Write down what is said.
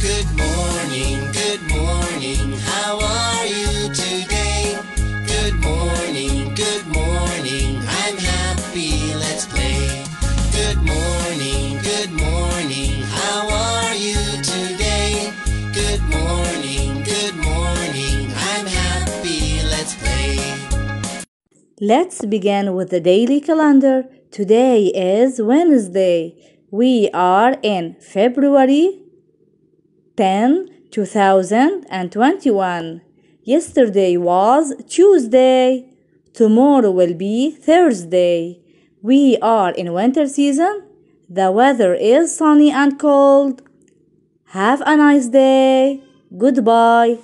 Good morning, good morning. How are you today? Good morning, good morning. I'm happy, let's play. Good morning, good morning. How are you today? Good morning, good morning. I'm happy, let's play. Let's begin with the daily calendar. Today is Wednesday. We are in February 10, 2021. Yesterday was Tuesday. Tomorrow will be Thursday. We are in winter season. The weather is sunny and cold. Have a nice day. Goodbye.